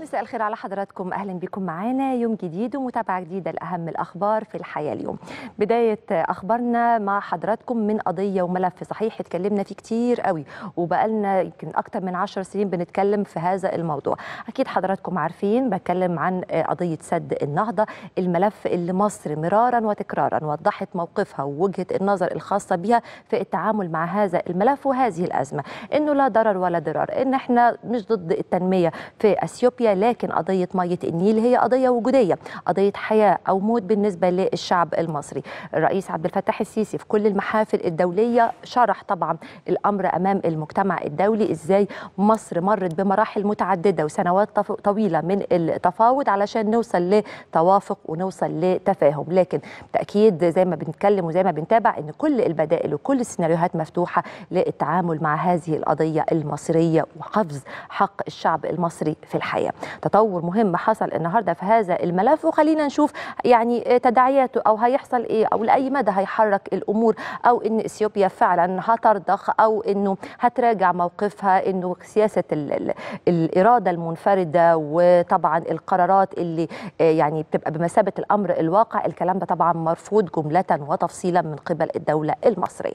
مساء الخير على حضراتكم. أهلا بكم معانا. يوم جديد ومتابعة جديدة. لاهم الأخبار في الحياة اليوم. بداية أخبارنا مع حضراتكم من قضية وملف صحيح اتكلمنا فيه كتير قوي وبقالنا يمكن أكتر من 10 سنين بنتكلم في هذا الموضوع. أكيد حضراتكم عارفين بتكلم عن قضية سد النهضة الملف اللي مصر مرارا وتكرارا وضحت موقفها ووجهة النظر الخاصة بها في التعامل مع هذا الملف وهذه الأزمة. إنه لا ضرر ولا ضرار إن إحنا مش ضد التنمية في أثيوبيا لكن قضية مية النيل هي قضية وجودية قضية حياة أو موت بالنسبة للشعب المصري. الرئيس عبد الفتاح السيسي في كل المحافل الدولية شرح طبعا الأمر أمام المجتمع الدولي إزاي مصر مرت بمراحل متعددة وسنوات طويلة من التفاوض علشان نوصل لتوافق ونوصل لتفاهم. لكن بالتأكيد زي ما بنتكلم وزي ما بنتابع إن كل البدائل وكل السيناريوهات مفتوحة للتعامل مع هذه القضية المصرية وحفظ حق الشعب المصري في الحياة. تطور مهم حصل النهارده في هذا الملف وخلينا نشوف يعني تداعياته أو هيحصل إيه أو لأي مدى هيحرك الأمور أو إن إثيوبيا فعلا هترضخ أو إنه هتراجع موقفها إنه سياسة ال ال الإرادة المنفردة وطبعا القرارات اللي يعني بتبقى بمثابة الأمر الواقع الكلام ده طبعا مرفوض جملة وتفصيلا من قبل الدولة المصرية.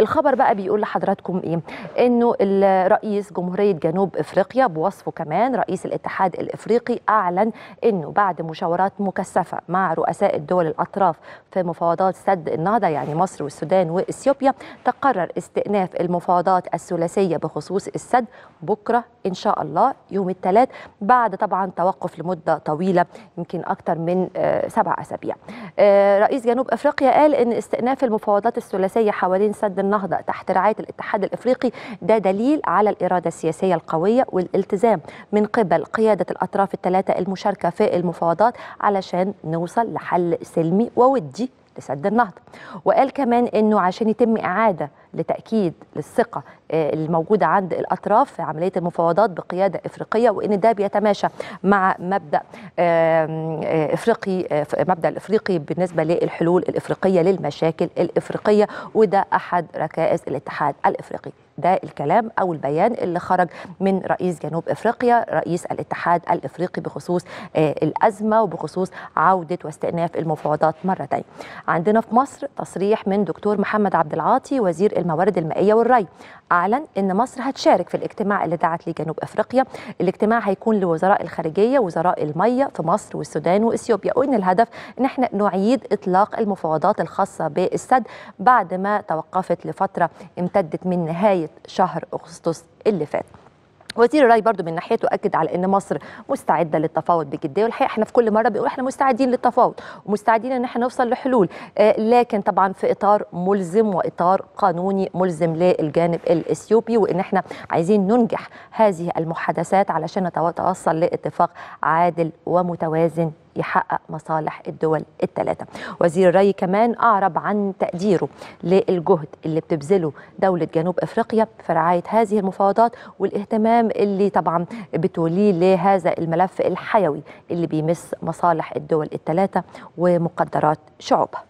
الخبر بقى بيقول لحضراتكم إيه؟ إنه الرئيس جمهورية جنوب إفريقيا بوصفه كمان رئيس الاتحاد الإفريقي أعلن إنه بعد مشاورات مكثفة مع رؤساء الدول الأطراف في مفاوضات سد النهضة يعني مصر والسودان وإثيوبيا تقرر استئناف المفاوضات الثلاثية بخصوص السد بكرة إن شاء الله يوم الثلاث بعد طبعا توقف لمدة طويلة يمكن أكثر من سبع أسابيع. رئيس جنوب أفريقيا قال إن استئناف المفاوضات الثلاثية حوالين سد النهضة تحت رعاية الاتحاد الإفريقي ده دليل على الإرادة السياسية القوية والالتزام من قبل قيادة الأطراف الثلاثة المشاركة في المفاوضات علشان نوصل لحل سلمي وودي لسد النهضة. وقال كمان إنه عشان يتم إعادة لتأكيد للثقة الموجودة عند الأطراف في عملية المفاوضات بقيادة إفريقية وإن ده بيتماشى مع مبدأ إفريقي مبدأ الافريقي بالنسبة للحلول الإفريقية للمشاكل الإفريقية وده أحد ركائز الاتحاد الإفريقي. ده الكلام أو البيان اللي خرج من رئيس جنوب إفريقيا رئيس الاتحاد الإفريقي بخصوص الأزمة وبخصوص عودة واستئناف المفاوضات ثانية. عندنا في مصر تصريح من دكتور محمد عبد العاطي وزير الموارد المائية والري. أعلن إن مصر هتشارك في الاجتماع اللي دعت ليه جنوب إفريقيا. الاجتماع هيكون لوزراء الخارجية وزراء المية في مصر والسودان وإثيوبيا. وإن الهدف إن إحنا نعيد إطلاق المفاوضات الخاصة بالسد بعد ما توقفت لفترة امتدت من نهاية شهر أغسطس اللي فات. وزير الري برضو من ناحيته أكد على إن مصر مستعدة للتفاوض بجدية والحقيقة إحنا في كل مرة بنقول إحنا مستعدين للتفاوض ومستعدين إن إحنا نوصل لحلول. آه لكن طبعا في إطار ملزم وإطار قانوني ملزم للجانب الإثيوبي وإن إحنا عايزين ننجح هذه المحادثات علشان نتوصل لاتفاق عادل ومتوازن يحقق مصالح الدول الثلاثة. وزير الري كمان أعرب عن تقديره للجهد اللي بتبذله دولة جنوب أفريقيا في رعاية هذه المفاوضات والاهتمام اللي طبعا بتوليه لهذا الملف الحيوي اللي بيمس مصالح الدول الثلاثة ومقدرات شعوبها.